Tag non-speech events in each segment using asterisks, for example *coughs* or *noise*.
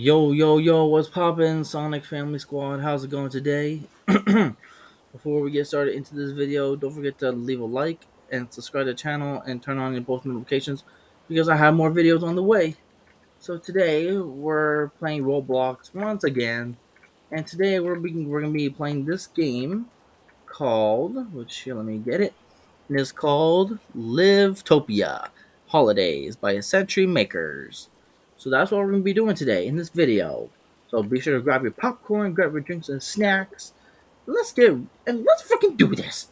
Yo, yo, yo, what's poppin', Sonic Family Squad? How's it going today? *clears throat* Before we get started into this video, don't forget to leave a like and subscribe to the channel and turn on your post notifications because I have more videos on the way. So today, we're playing Roblox once again, and today we're, we're going to be playing this game called, which here, let me get it, and it's called Livetopia Holidays by Century Makers. So that's what we're going to be doing today in this video. So be sure to grab your popcorn, grab your drinks and snacks. Let's get, and let's freaking do this.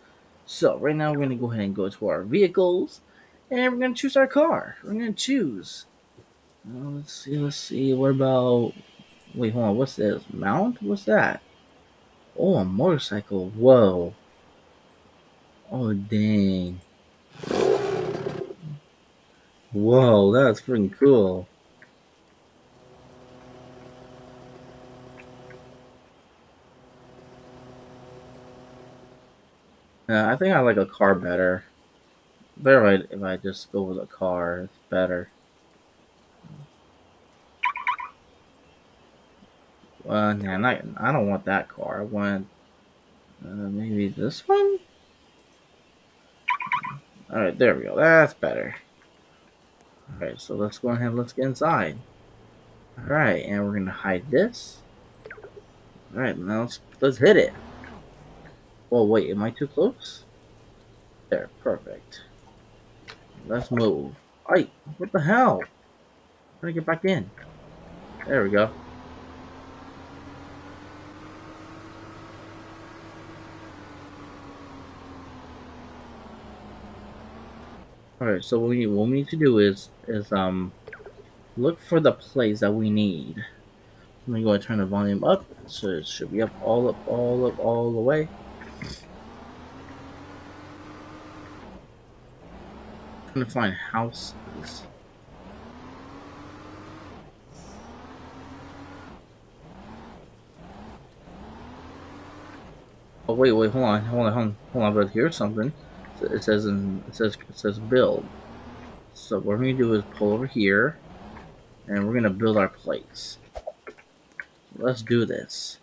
So right now we're going to go ahead and go to our vehicles. And we're going to choose our car. We're going to choose. Uh, let's see, let's see. What about, wait, hold on. What's this? Mount? What's that? Oh, a motorcycle. Whoa. Oh, dang. Whoa, that's freaking cool. Yeah, I think I like a car better. Better if I, if I just go with a car, it's better. Well, yeah, not, I don't want that car. I want uh, maybe this one? Alright, there we go. That's better. Alright, so let's go ahead and let's get inside. Alright, and we're gonna hide this. Alright, now let's let's hit it. Oh, wait, am I too close? There, perfect. Let's move. Ay, what the hell? How do I get back in? There we go. Alright, so what we, what we need to do is, is, um, look for the place that we need. Let me go and turn the volume up, so it should be up, all up, all up, all the way. Trying to find houses. Oh wait, wait, hold on, hold on, hold on, hold on, but here's something. It says in, it says it says build. So what we're gonna do is pull over here, and we're gonna build our place. Let's do this.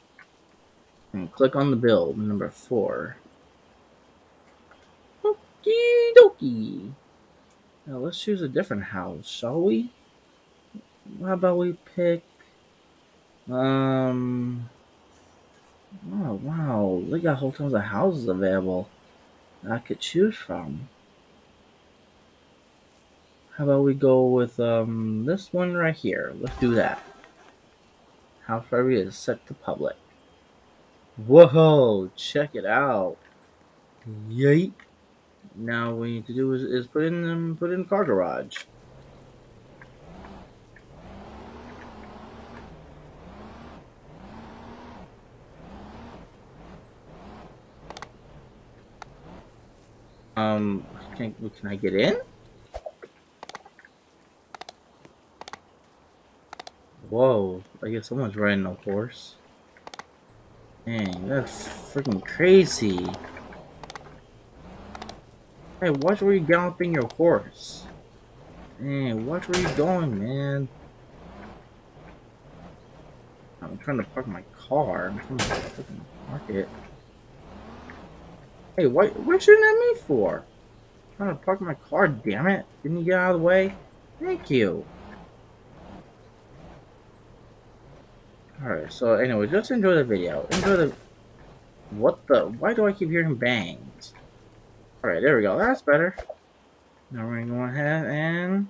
And click on the build number four. Okie dokie. Now let's choose a different house, shall we? How about we pick um Oh wow, they got whole tons of houses available I could choose from. How about we go with um this one right here? Let's do that. House Private is set to public. Whoa, check it out. Yeet. Now what we need to do is, is put in um, put in car garage. Um, can can I get in? Whoa! I guess someone's riding a horse. Dang, that's freaking crazy. Hey, watch where you're galloping your horse. Hey, watch where you're going, man. I'm trying to park my car. I'm trying to fucking park it. Hey, what, what shooting at me for? I'm trying to park my car, damn it. Didn't you get out of the way? Thank you. Alright, so anyway, just enjoy the video. Enjoy the... What the... Why do I keep hearing bangs? Alright, there we go. That's better. Now we're going to go ahead and...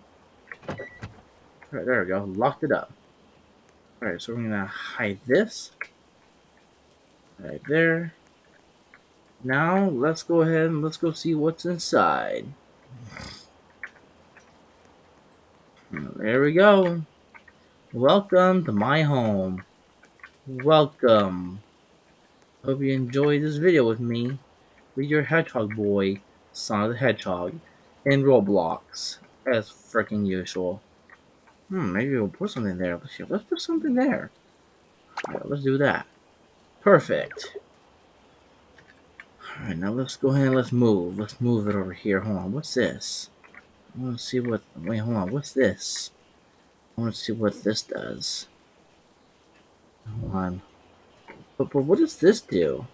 Alright, there we go. Locked it up. Alright, so we're going to hide this. Right there. Now, let's go ahead and let's go see what's inside. There we go. Welcome to my home. Welcome. Hope you enjoyed this video with me with your hedgehog boy, Sonic the Hedgehog, in Roblox, as freaking usual. Hmm, maybe we'll put something there. Let's, see, let's put something there. let's do that. Perfect. Alright, now let's go ahead and let's move. Let's move it over here. Hold on, what's this? I want to see what... Wait, hold on, what's this? I want to see what this does. Hold on. But, but what does this do?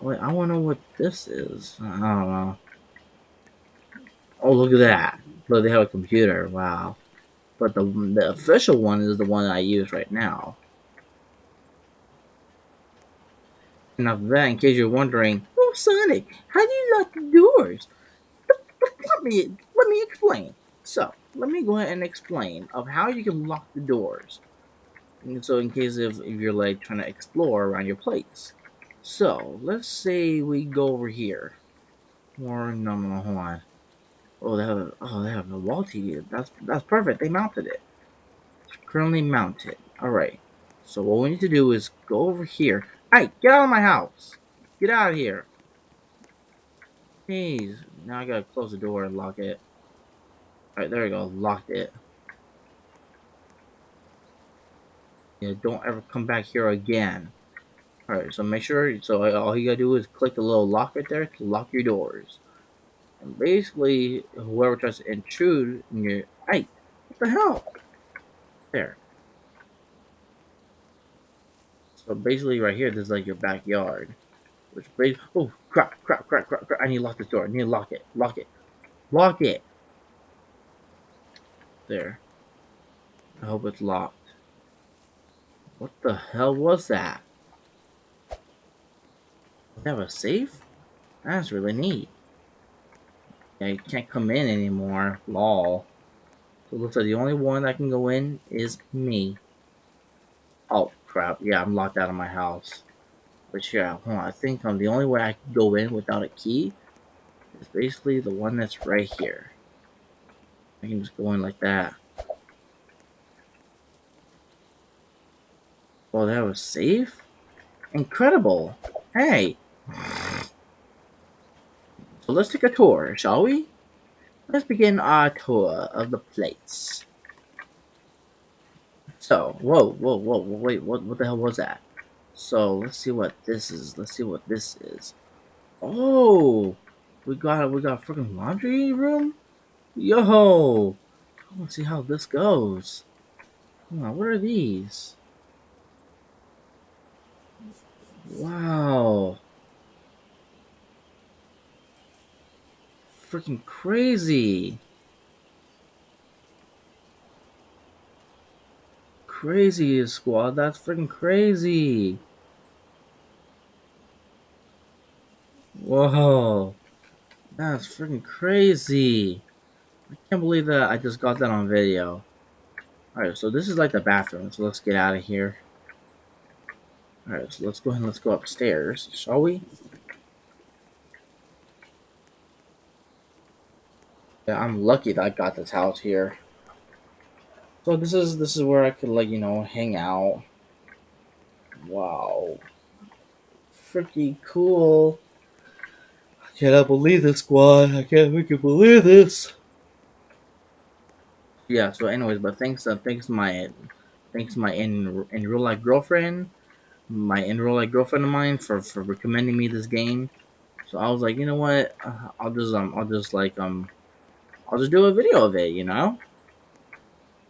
Wait, I want to know what this is. I don't know. Oh, look at that. Look, they have a computer. Wow. But the, the official one is the one I use right now. Now that, in case you're wondering, oh, Sonic, how do you lock the doors? Let me, let me explain. So, let me go ahead and explain of how you can lock the doors. So in case if, if you're like trying to explore around your place. So, let's say we go over here. Or, no, no, hold on. Oh, they have a, oh, they have a wall TV. That's, that's perfect. They mounted it. It's currently mounted. Alright. So what we need to do is go over here. Hey, get out of my house. Get out of here. Jeez. Now I gotta close the door and lock it. Alright, there we go. Locked it. Yeah, don't ever come back here again. Alright, so make sure, so all you gotta do is click the little lock right there to lock your doors. And basically, whoever tries to intrude in your, hey, what the hell? There. So basically right here, this is like your backyard. Which basically, oh, crap, crap, crap, crap, crap. I need to lock this door. I need to lock it. Lock it. Lock it. There. I hope it's locked. What the hell was that? That was safe? That's really neat. Yeah, you can't come in anymore. Lol. So it looks like the only one that can go in is me. Oh, crap. Yeah, I'm locked out of my house. But yeah, I think um, the only way I can go in without a key is basically the one that's right here. I can just go in like that. Well, that was safe? Incredible! Hey! So let's take a tour, shall we? Let's begin our tour of the place. So, whoa, whoa, whoa, wait, what, what the hell was that? So, let's see what this is. Let's see what this is. Oh! We got, we got a freaking laundry room? Yo! I want to see how this goes. On, what are these? Wow. Freaking crazy. Crazy, squad. That's freaking crazy. Whoa. That's freaking crazy. I can't believe that I just got that on video. Alright, so this is like the bathroom, so let's get out of here. Alright, so let's go ahead and let's go upstairs, shall we? Yeah, I'm lucky that I got this house here. So this is this is where I could like, you know, hang out. Wow. Freaking cool. I cannot believe this squad. I can't you believe this yeah. So, anyways, but thanks, uh, thanks my, thanks my in in real life girlfriend, my in real life girlfriend of mine for for recommending me this game. So I was like, you know what? Uh, I'll just um, I'll just like um, I'll just do a video of it. You know.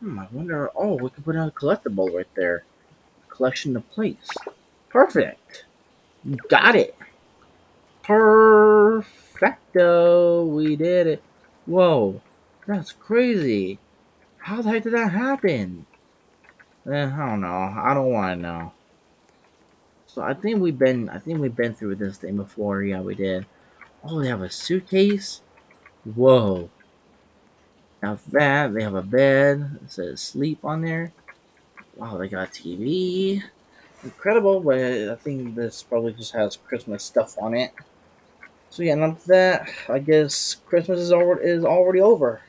Hmm, I wonder. Oh, we could put out a collectible right there. Collection of plates. Perfect. Got it. Perfecto. We did it. Whoa. That's crazy. How the heck did that happen? Eh, I don't know. I don't want to know. So I think we've been, I think we've been through this thing before. Yeah, we did. Oh, they have a suitcase? Whoa. Now that, they have a bed. It says sleep on there. Wow, they got TV. Incredible, but I think this probably just has Christmas stuff on it. So yeah, and that, I guess Christmas is already, is already over.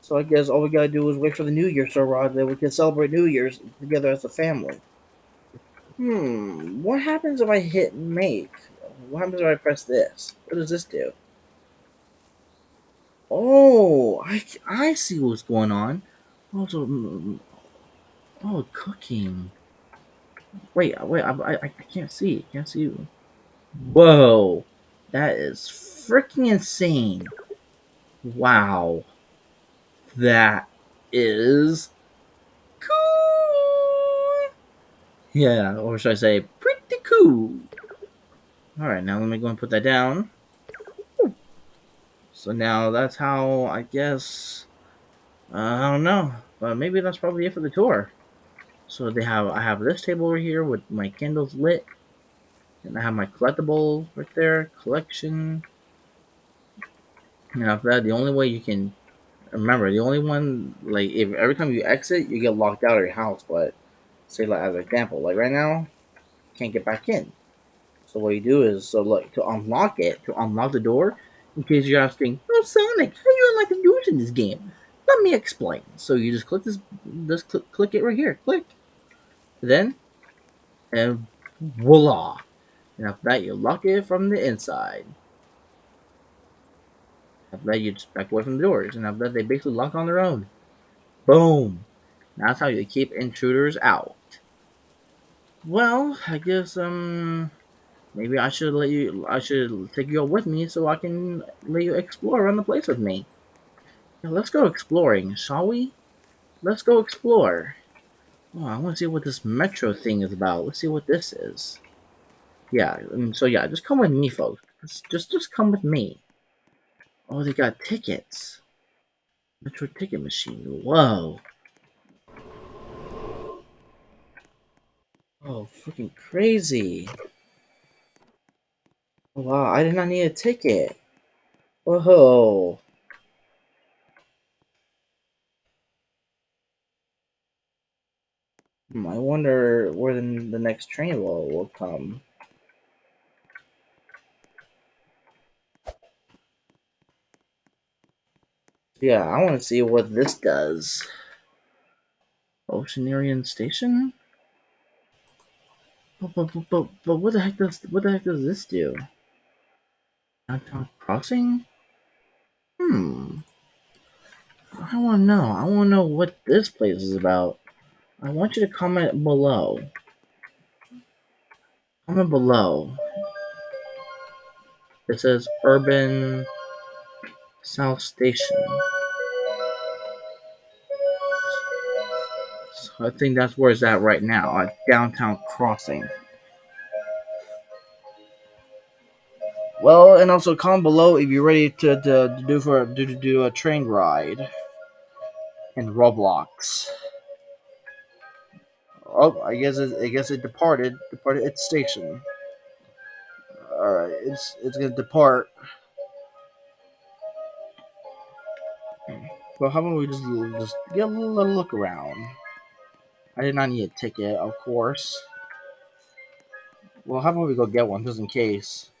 So I guess all we gotta do is wait for the New Year to arrive, then we can celebrate New Year's together as a family. Hmm, what happens if I hit make? What happens if I press this? What does this do? Oh, I, I see what's going on. Oh, mm, oh, cooking. Wait, wait, I, I, I can't see. I can't see. Whoa, that is freaking insane. Wow that is cool. Yeah, or should I say, pretty cool. Alright, now let me go and put that down. So now that's how, I guess, uh, I don't know, but maybe that's probably it for the tour. So they have, I have this table over here with my candles lit, and I have my collectible right there, collection. And after that, the only way you can, remember, the only one, like, if every time you exit, you get locked out of your house, but, say, like, as an example, like right now, can't get back in. So what you do is, so look, to unlock it, to unlock the door, in case you're asking, oh Sonic, how you unlock the doors in this game? Let me explain. So you just click this, just click, click it right here, click. Then, and voila. And after that, you lock it from the inside. After that, you just back away from the doors. And after that, they basically lock on their own. Boom. That's how you keep intruders out. Well, I guess, um, Maybe I should let you. I should take you with me so I can let you explore around the place with me. Now, let's go exploring, shall we? Let's go explore. Oh, I want to see what this metro thing is about. Let's see what this is. Yeah, so yeah, just come with me, folks. Just, just come with me. Oh, they got tickets. Metro ticket machine. Whoa. Oh, freaking crazy. Wow, I did not need a ticket. Whoa. Hmm, I wonder where the, the next train will, will come. Yeah, I want to see what this does. Oceanarium Station? But, but, but, but, what the heck does what the heck does this do? Downtown Crossing? Hmm. I want to know. I want to know what this place is about. I want you to comment below. Comment below. It says Urban South Station. I think that's where it's at right now, at Downtown Crossing. Well, and also comment below if you're ready to, to, to do for to, to do a train ride in Roblox. Oh, I guess it, I guess it departed departed its station. All right, it's it's gonna depart. Well, how about we just just get a little look around? I did not need a ticket, of course. Well, how about we go get one just in case?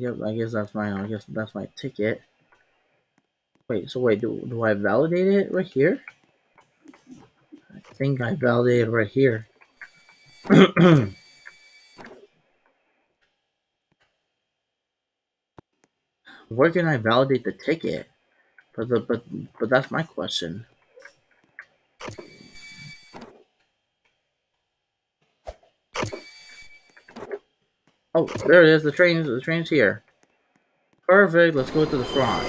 Yep, I guess that's my I guess that's my ticket. Wait, so wait, do do I validate it right here? I think I validated right here. *clears throat* Where can I validate the ticket? But the, but but that's my question. Oh, there it is. The train. The train's here. Perfect. Let's go to the front.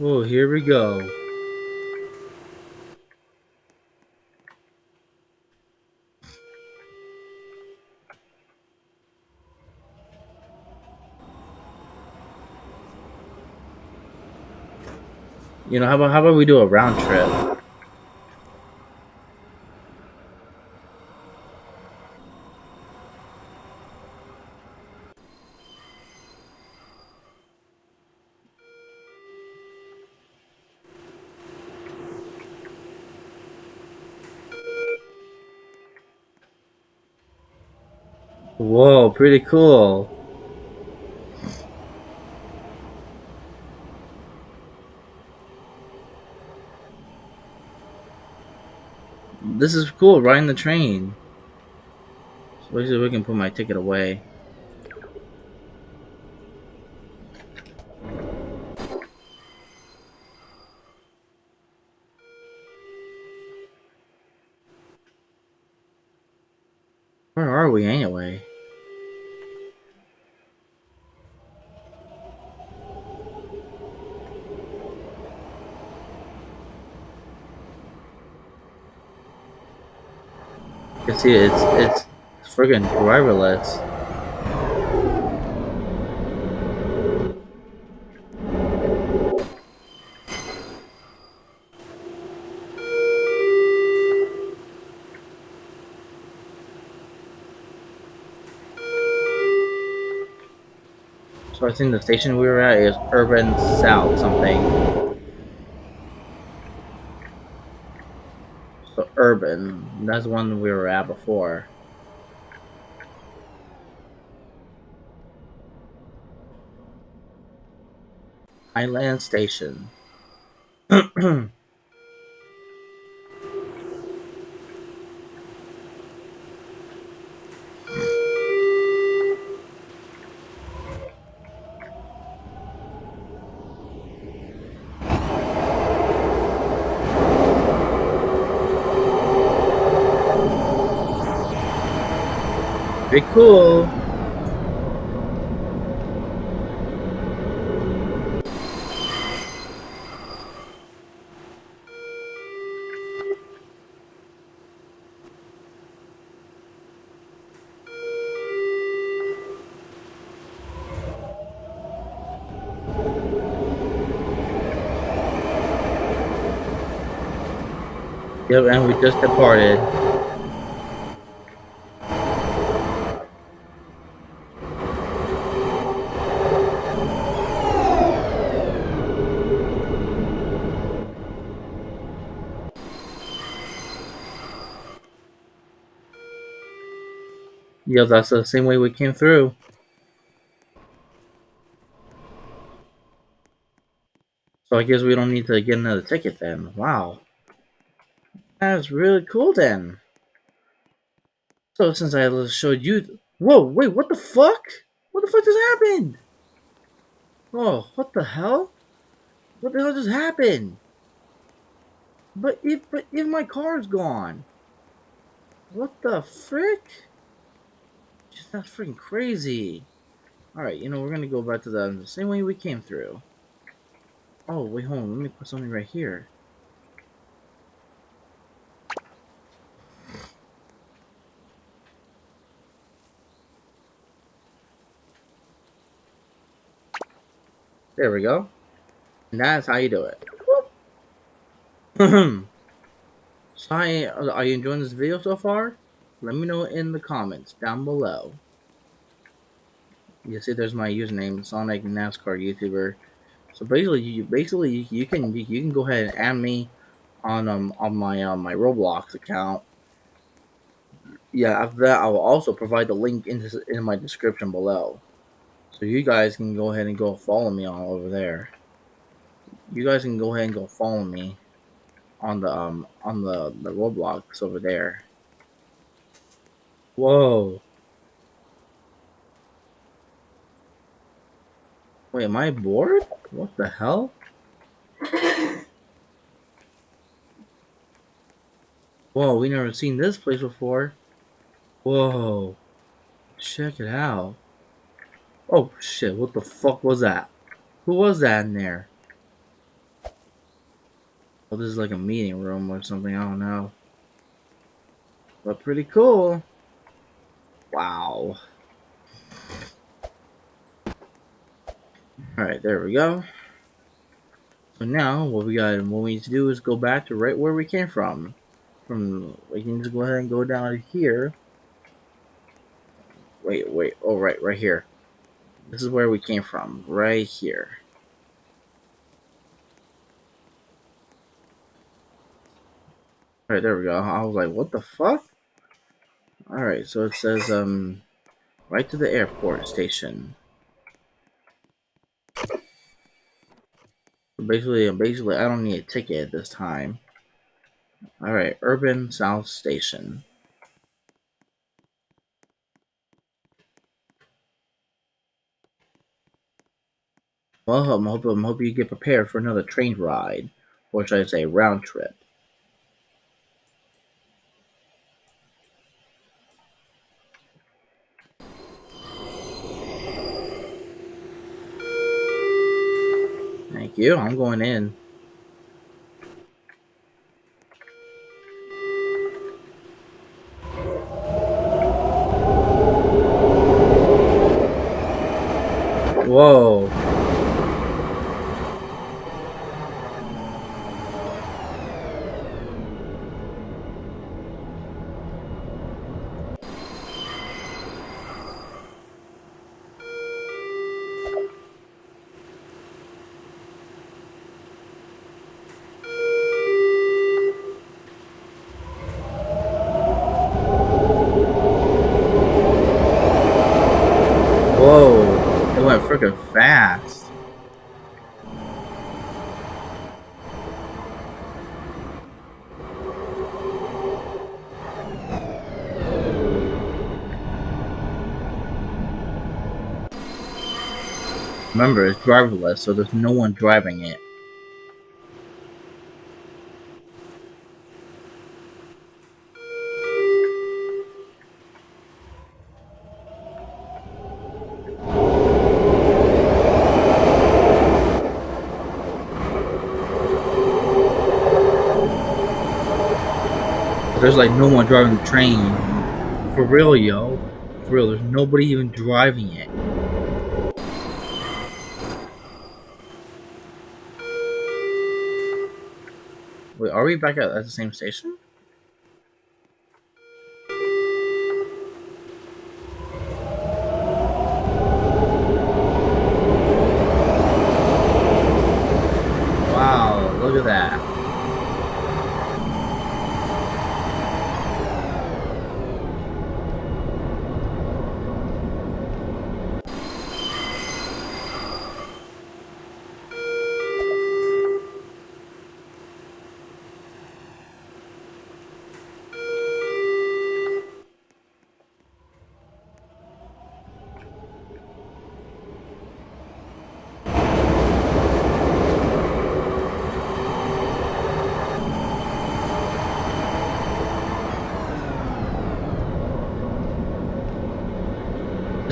Oh, here we go. You know, how about how about we do a round trip? Whoa, pretty cool. This is cool, riding the train. Basically, we can put my ticket away. Where are we anyway? See it's it's friggin' driverless. So I think the station we were at is Urban South something. So urban. That's one we were at before. Highland Station. *clears throat* *clears throat* Pretty cool. Yep, and we just departed. Yeah, that's the same way we came through. So I guess we don't need to get another ticket then. Wow. That's really cool then. So since I showed you... Whoa, wait, what the fuck? What the fuck just happened? Oh, what the hell? What the hell just happened? But if but if my car's gone, what the frick? That's freaking crazy. Alright, you know, we're gonna go back to the same way we came through. Oh, wait, hold on. Let me put something right here. There we go. And that's how you do it. *clears throat* so, are you enjoying this video so far? Let me know in the comments down below. You see, there's my username, Sonic NASCAR YouTuber. So basically, you basically you can you can go ahead and add me on um on my um my Roblox account. Yeah, after that, I will also provide the link in this, in my description below, so you guys can go ahead and go follow me on over there. You guys can go ahead and go follow me on the um on the the Roblox over there. Whoa. Wait, am I bored? What the hell? *laughs* Whoa, we never seen this place before. Whoa. Check it out. Oh shit, what the fuck was that? Who was that in there? Oh, this is like a meeting room or something, I don't know. But pretty cool. Wow. Alright, there we go. So now, what we got, what we need to do is go back to right where we came from. From, we can just go ahead and go down here. Wait, wait, oh right, right here. This is where we came from, right here. Alright, there we go. I was like, what the fuck? Alright, so it says, um, right to the airport station. Basically, uh, basically, I don't need a ticket at this time. Alright, Urban South Station. Well, I'm hoping, I'm hoping you get prepared for another train ride, or should I say round trip. You. I'm going in. Remember, it's driverless, so there's no one driving it. There's like no one driving the train. For real, yo. For real, there's nobody even driving it. Are we back at, at the same station? Wow, look at that.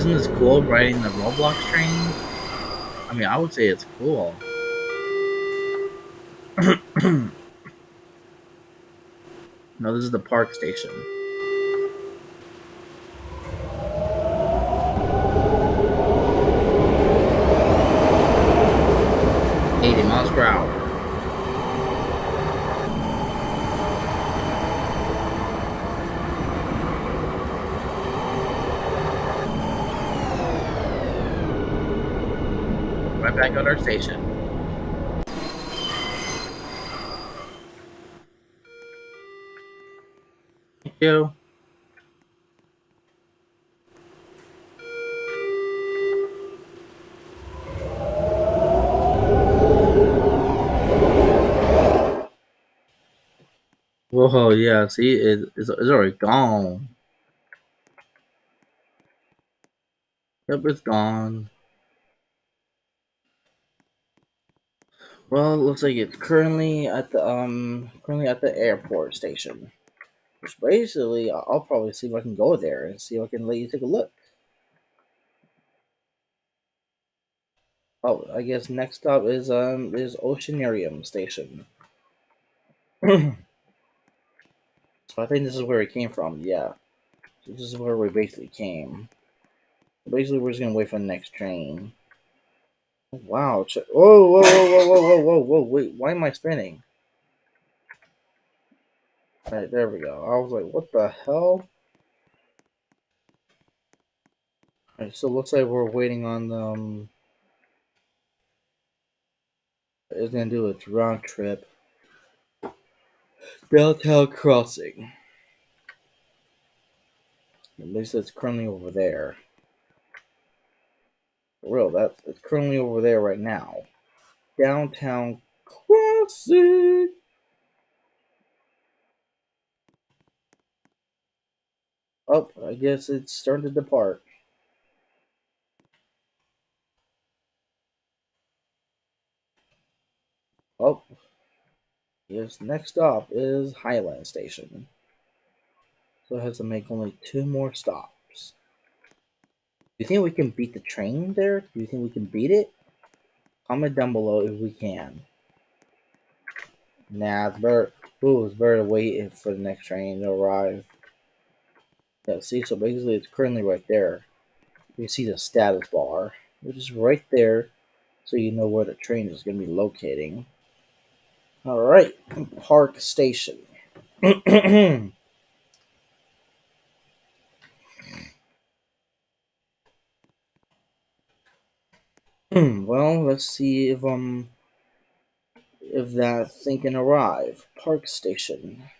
Isn't this cool riding the Roblox train? I mean, I would say it's cool. *coughs* no, this is the park station. Station. Thank you. Whoa, yeah, see, it, it's, it's already gone. Yep, it's gone. Well, it looks like it's currently at the um currently at the airport station. Which basically, I'll probably see if I can go there and see if I can let you take a look. Oh, I guess next stop is um is Oceanarium Station. *clears throat* so I think this is where it came from. Yeah, so this is where we basically came. Basically, we're just gonna wait for the next train. Wow! Whoa! Whoa! Whoa! Whoa! Whoa! Whoa! Whoa! Whoa! Wait! Why am I spinning? Alright, there we go. I was like, what the hell? Alright, so looks like we're waiting on um it's gonna do its round trip. Downtown Crossing. At least it's currently over there real, that's it's currently over there right now. Downtown Classic. Oh, I guess it's starting to depart. Oh, yes, next stop is Highland Station. So it has to make only two more stops. Do you think we can beat the train there? Do you think we can beat it? Comment down below if we can. Nah, it's better. Ooh, it's better to wait for the next train to arrive. Yeah, see, so basically it's currently right there. You see the status bar, which is right there, so you know where the train is going to be locating. Alright, Park Station. *clears throat* *clears throat* well, let's see if um if that thing can arrive. Park Station.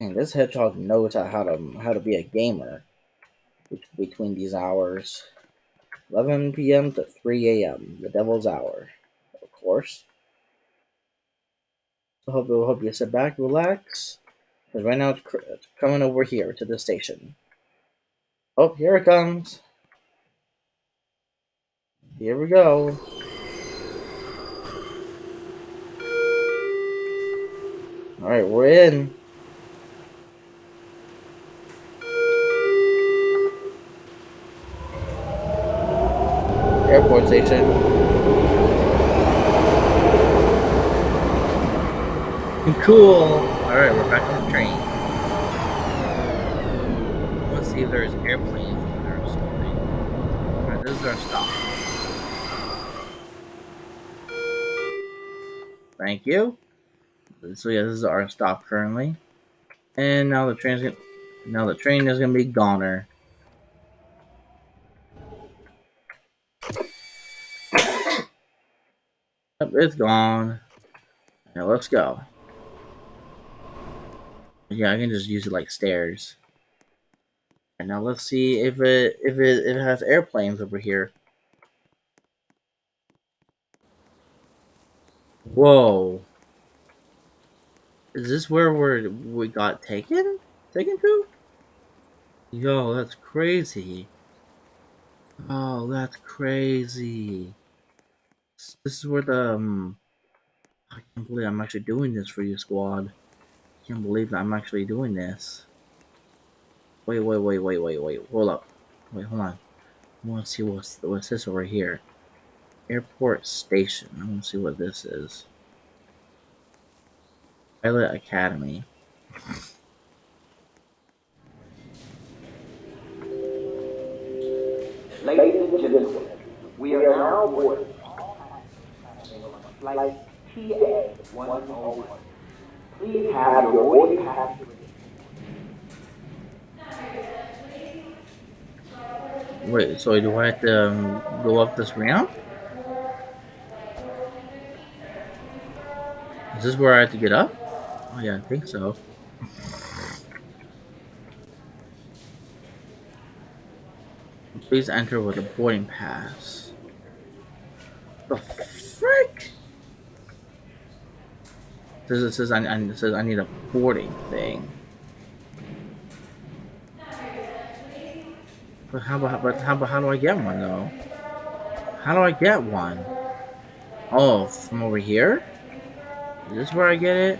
And this hedgehog knows how to how to be a gamer between these hours. 11 p.m. to 3 a.m. The devil's hour, of course. So hope we'll hope you sit back, relax. Because right now it's coming over here to the station. Oh, here it comes. Here we go. Alright, we're in. Airport station. Cool. Alright, we're back on the train. Let's see if there's airplanes in there story. Alright, this is our stop. Thank you. So yeah, this is our stop currently. And now the train's gonna now the train is gonna be goner. *coughs* Yep, it's gone. Now let's go. Yeah, I can just use it like stairs. And now let's see if it if it if it has airplanes over here. Whoa. Is this where we we got taken? Taken to? Yo, that's crazy. Oh, that's crazy. This is where the um, I can't believe I'm actually doing this for you, squad. Can't believe that I'm actually doing this. Wait, wait, wait, wait, wait, wait. Hold up. Wait, hold on. I want to see what's what's this over here. Airport station. I want to see what this is. Pilot Academy. Ladies and gentlemen, we are now boarding flight TA-101. Please have your boarding pass Wait, so do I have to um, go up this ramp? Is this where I have to get up? Oh yeah, I think so. Please enter with a boarding pass. The frick? This says I, I, I need a boarding thing. But how about but how about how do I get one though? How do I get one? Oh, from over here? Is this where I get it?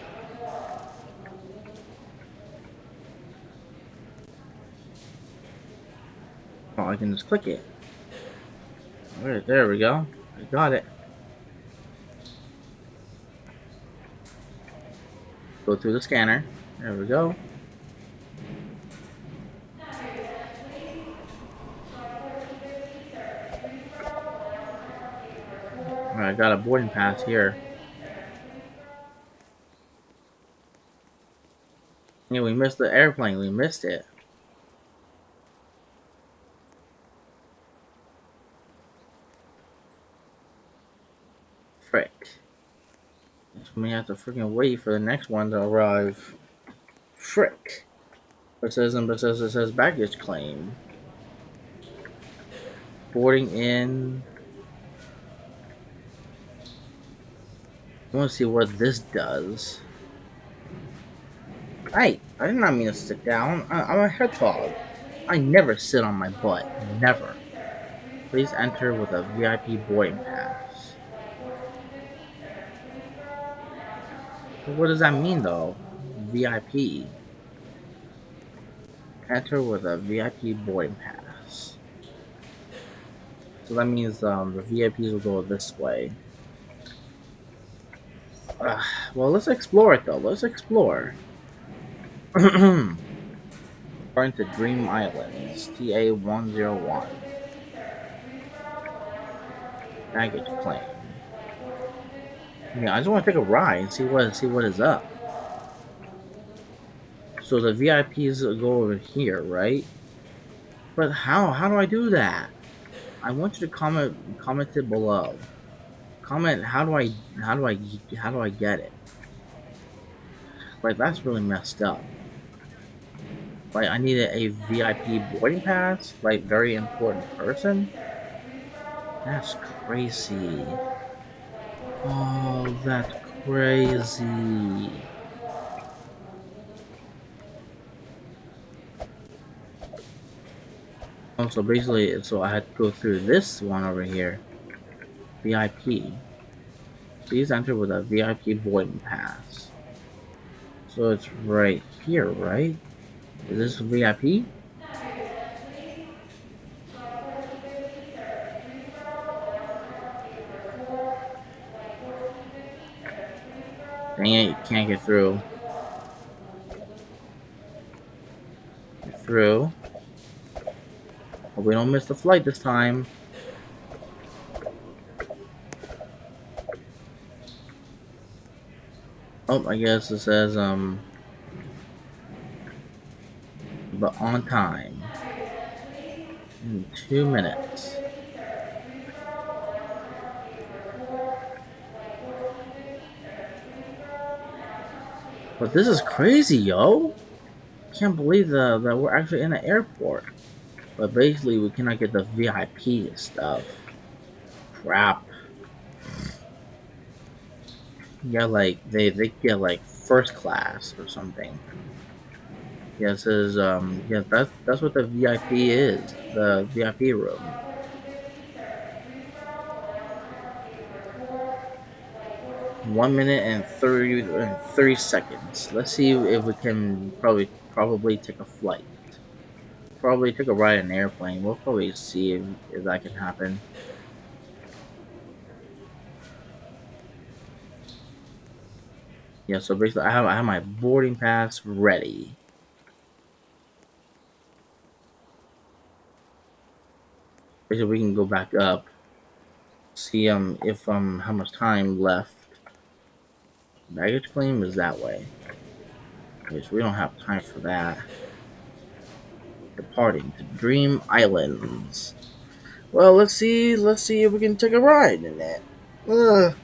Oh, I can just click it. Alright, there we go. I got it. Go through the scanner. There we go. I got a boarding pass here. Yeah, we missed the airplane. We missed it. Frick. We have to freaking wait for the next one to arrive. Frick. It says, and it says, it says baggage claim. Boarding in I want to see what this does. Hey, I did not mean to sit down. I, am a hedgehog. I never sit on my butt. Never. Please enter with a VIP boarding pass. What does that mean though? VIP. Enter with a VIP boarding pass. So that means um, the VIPs will go this way. Uh, well, let's explore it though. Let's explore. *clears throat* According to Dream Islands, TA 101. Baggage claim. Yeah, I just want to take a ride and see what see what is up. So the VIPs go over here, right? But how? How do I do that? I want you to comment comment it below. Comment how do I how do I how do I get it? Like that's really messed up. Like I needed a VIP boarding pass, like very important person. That's crazy. Oh, that crazy. Oh, so basically, so I had to go through this one over here. VIP. Please enter with a VIP boarding pass. So it's right here, right? Is this VIP? Dang it, can't get through. Get through. Hope we don't miss the flight this time. Oh, I guess it says, um, but on time. In two minutes. But this is crazy, yo. Can't believe the, that we're actually in an airport. But basically, we cannot get the VIP stuff. Crap. Yeah, like, they, they get, like, first class or something. Yeah, it says, um, yeah, that's, that's what the VIP is. The VIP room. One minute and 30 and 30 seconds. Let's see if we can probably probably take a flight. Probably take a ride in an airplane. We'll probably see if, if that can happen. Yeah, so basically I have I have my boarding pass ready. Basically we can go back up. See um if um how much time left Baggage claim is that way. So we don't have time for that. Departing to Dream Islands. Well, let's see. Let's see if we can take a ride in it. Ugh.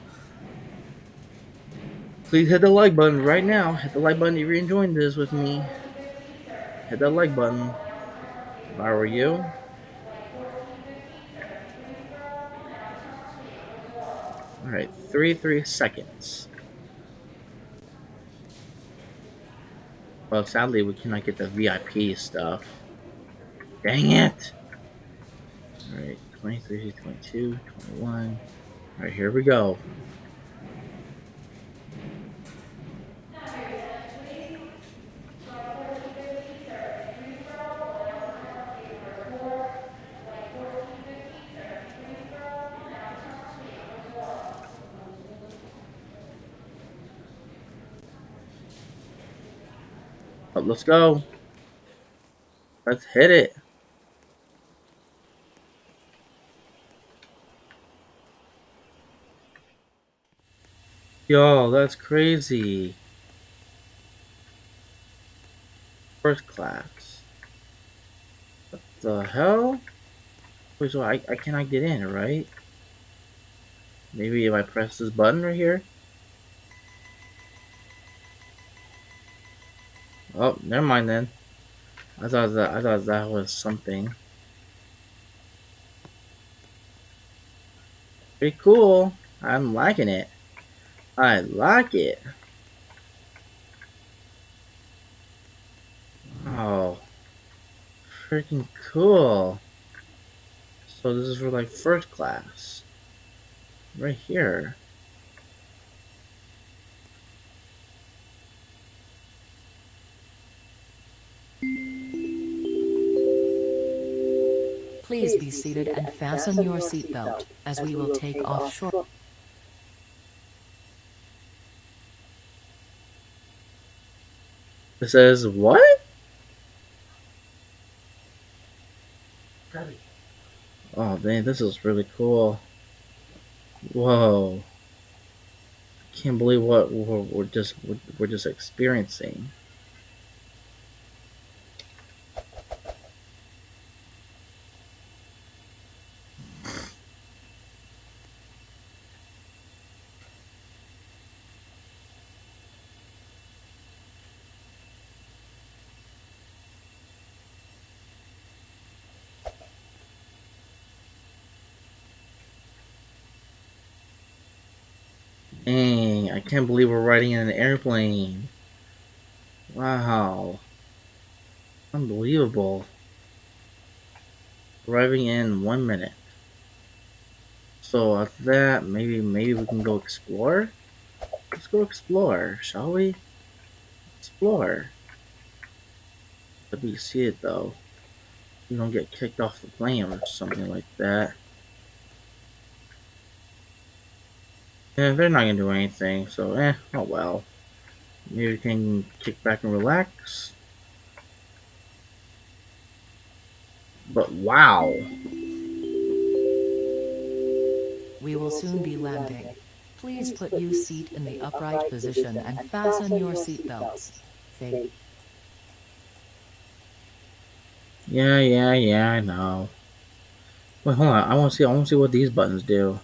Please hit the like button right now. Hit the like button if you're enjoying this with me. Hit that like button. If I were you. Alright, three, three seconds. Well, sadly, we cannot get the VIP stuff. Dang it! Alright, 23, 22, 21. Alright, here we go. Let's go. Let's hit it. Yo, that's crazy. First class. What the hell? Wait, so I, I cannot get in, right? Maybe if I press this button right here? Oh, never mind then. I thought that I thought that was something. Pretty cool. I'm liking it. I like it. Oh. freaking cool. So this is for like first class. Right here. Please be seated and fasten your seatbelt, as we will take off shortly. It says what? Oh man, this is really cool. Whoa. I can't believe what we're, we're just we're, we're just experiencing. Dang, I can't believe we're riding in an airplane. Wow. Unbelievable. Arriving in one minute. So after that, maybe maybe we can go explore? Let's go explore, shall we? Explore. Let me see it though. You don't get kicked off the plane or something like that. Yeah, they're not gonna do anything, so eh, oh well. Maybe we can kick back and relax. But wow. We will soon be landing. Please put your seat in the upright position and fasten your seatbelts. Thank Yeah, yeah, yeah, I know. Wait, hold on. I want to see. I want to see what these buttons do.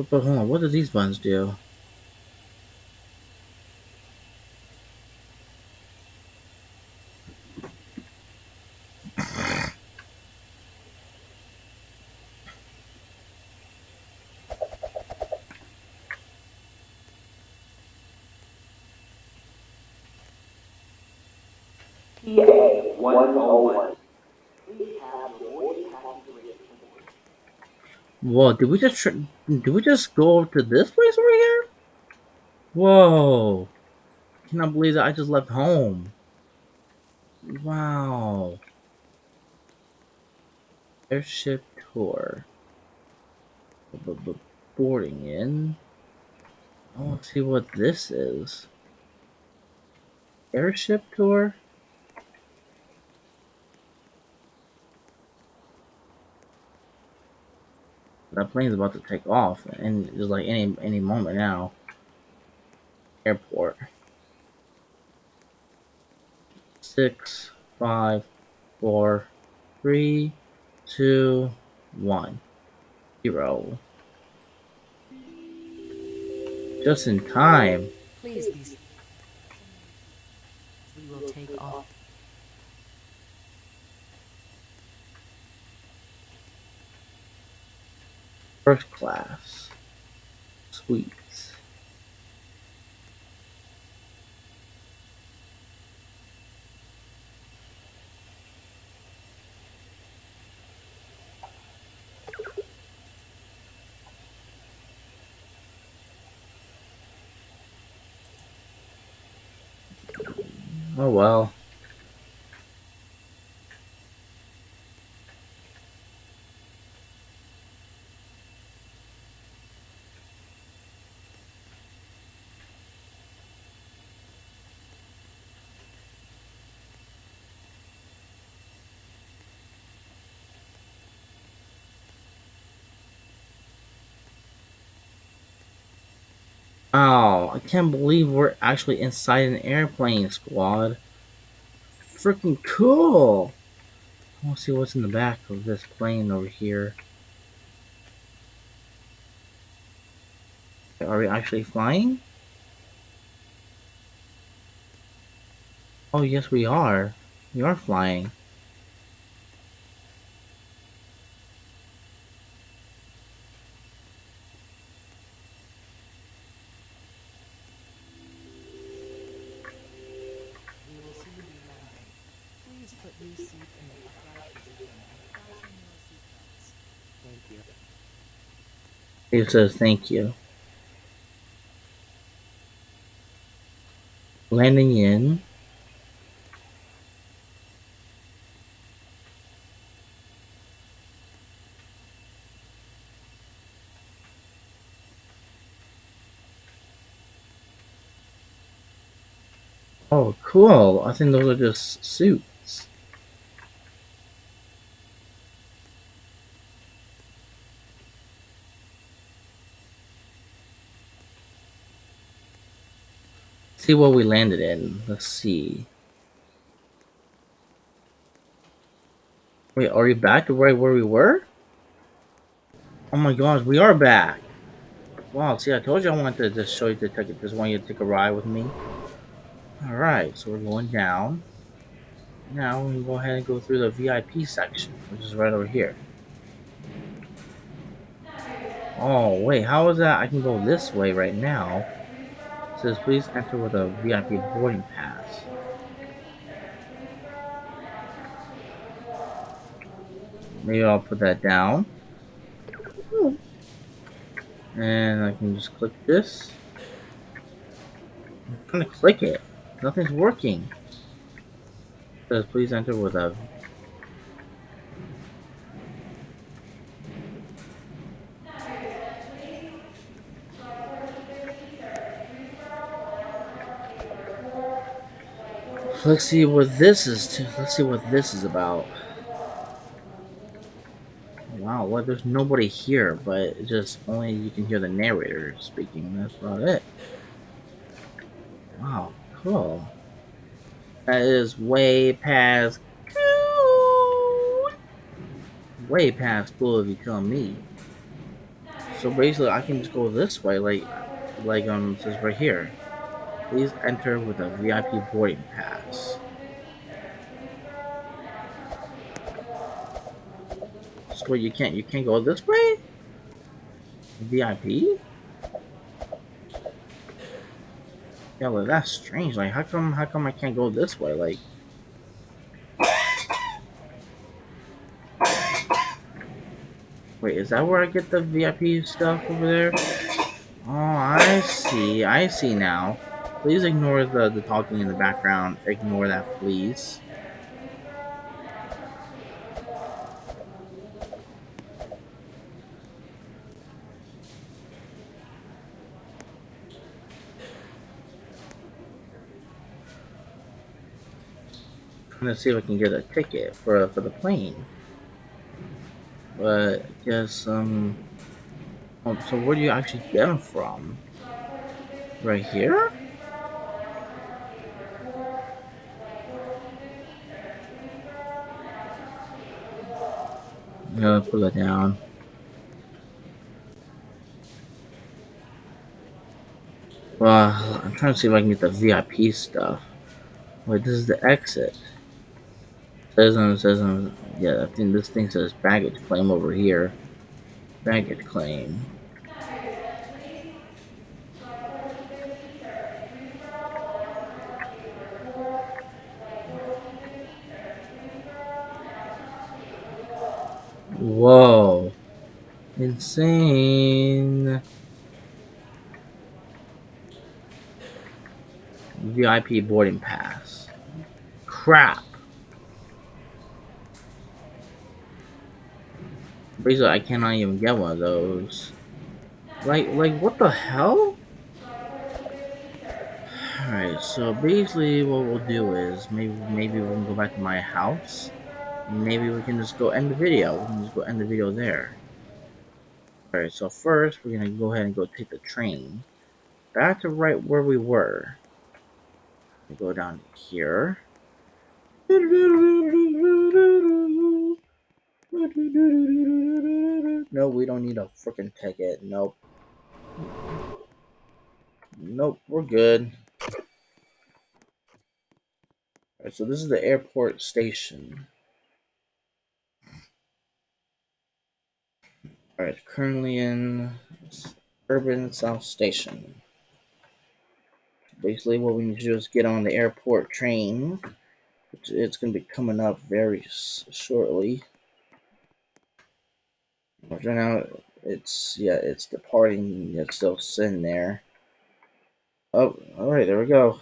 But, but hold on. What do these buttons do? PA 101. Please have your voice passenger Whoa! Did we just did we just go to this place over here? Whoa! Cannot believe that I just left home. Wow. Airship tour. B- b- boarding in. I want to see what this is. Airship tour. That plane's about to take off, and it's like any any moment now. Airport. Six, five, four, three, two, one, zero. Just in time. Please be. We will take off. First class. Suites. Oh well. Oh, I can't believe we're actually inside an airplane squad. Freaking cool! I want to see what's in the back of this plane over here. Are we actually flying? Oh, yes, we are. We are flying. We will soon be landing. Please put your seat in the It says thank you. Landing in. Oh, cool. I think those are just suits. See what we landed in. Let's see. Wait, are we back to right where we were? Oh my gosh, we are back. Wow, see, I told you I wanted to just show you the ticket. Just want you to take a ride with me. Alright, so we're going down. Now we can go ahead and go through the VIP section, which is right over here. Oh, wait, how is that? I can go this way right now. Says, please enter with a VIP boarding pass. Maybe I'll put that down. And I can just click this. I'm to click it. Nothing's working. It says please enter with a Let's see what this is. Let's see what this is about. Wow, well, there's nobody here, but just only you can hear the narrator speaking. That's about it. Wow, cool. That is way past cool. Way past cool if you tell me. So basically, I can just go this way, like, like um, says right here. Please enter with a VIP boarding pass. So you can't you can't go this way? VIP? Yeah, well that's strange. Like how come how come I can't go this way? Like Wait, is that where I get the VIP stuff over there? Oh, I see. I see now. Please ignore the, the talking in the background. Ignore that, please. I'm gonna see if I can get a ticket for for the plane. But I guess um. Oh, so where do you actually get them from? Right here? Yeah, pull it down. Well, I'm trying to see if I can get the VIP stuff. Wait, this is the exit. It says on, says on, yeah, I think this thing says baggage claim over here. Baggage claim. Whoa. Insane. VIP boarding pass. Crap. Basically, I cannot even get one of those. Like, like, what the hell? Alright, so basically what we'll do is, maybe, maybe we'll go back to my house maybe we can just go end the video. We can just go end the video there. Alright, so first we're gonna go ahead and go take the train. Back to right where we were. We go down here. No, we don't need a freaking ticket. Nope. Nope, we're good. Alright, so this is the airport station. Alright, currently in Urban South Station. Basically, what we need to do is get on the airport train. It's going to be coming up very shortly. Right now, it's yeah, it's departing. It's still sitting there. Oh, all right, there we go.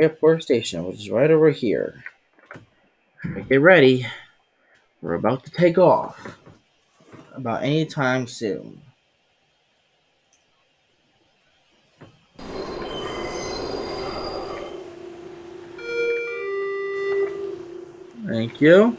Airport station, which is right over here. Get ready. We're about to take off. About any time soon. Thank you.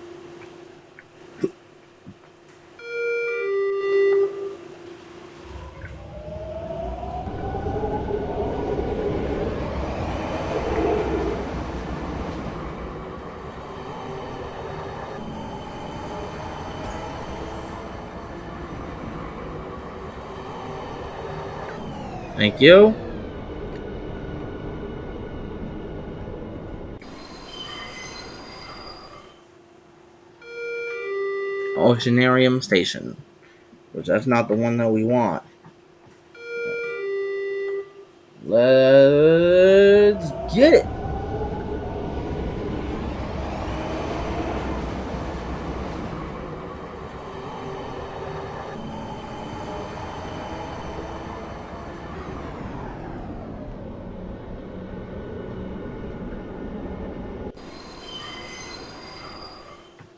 You. Oceanarium Station. Which that's not the one that we want. Let's get it.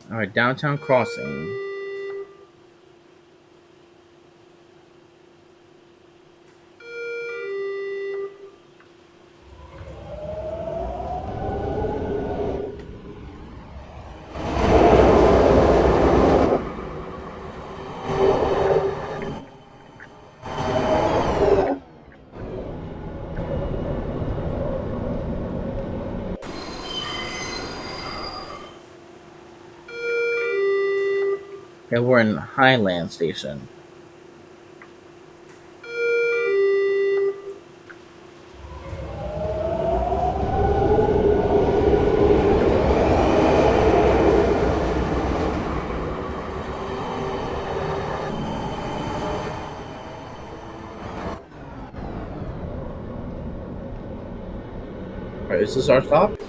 Alright, downtown crossing. We're in Highland Station. Alright, is this our stop?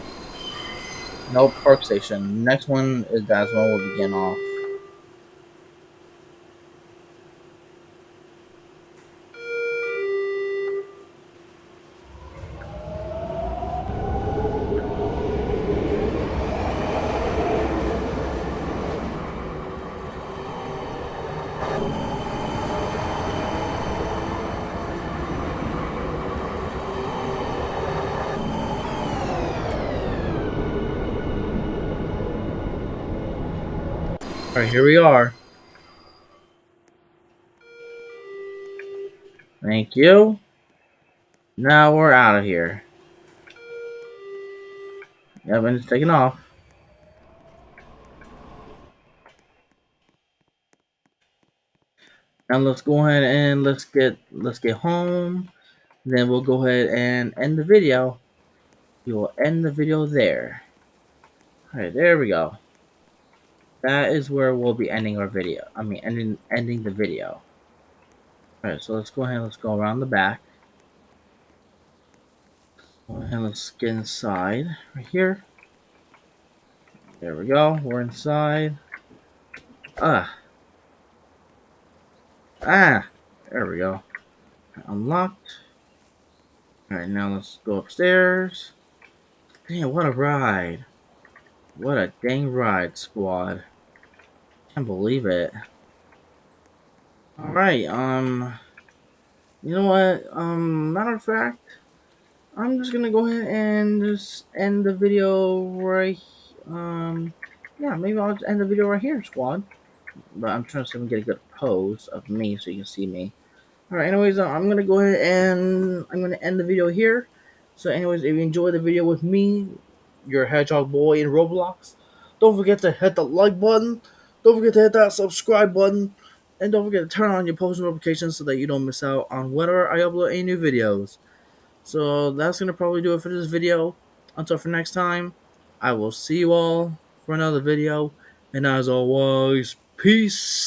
No, Park Station. Next one is when we'll begin off. Here we are. Thank you. Now we're out of here. Yep, and it's taking off. Now let's go ahead and let's get let's get home. Then we'll go ahead and end the video. We will end the video there. Alright, there we go. That is where we'll be ending our video. I mean ending ending the video. Alright, so let's go ahead let's go around the back. And let's get inside right here. There we go. We're inside. Ah. Ah. There we go. Unlocked. Alright, now let's go upstairs. Damn, what a ride. What a dang ride, squad. Can't believe it. Alright, um... You know what? Um, matter of fact, I'm just gonna go ahead and just end the video right, um, yeah, maybe I'll end the video right here, squad. But I'm trying to see if I can get a good pose of me so you can see me. Alright, anyways, uh, I'm gonna go ahead and I'm gonna end the video here. So anyways, if you enjoyed the video with me, your Hedgehog Boy in Roblox, don't forget to hit the like button, don't forget to hit that subscribe button, and don't forget to turn on your post notifications so that you don't miss out on whenever I upload any new videos. So that's going to probably do it for this video. Until for next time, I will see you all for another video. And as always, peace.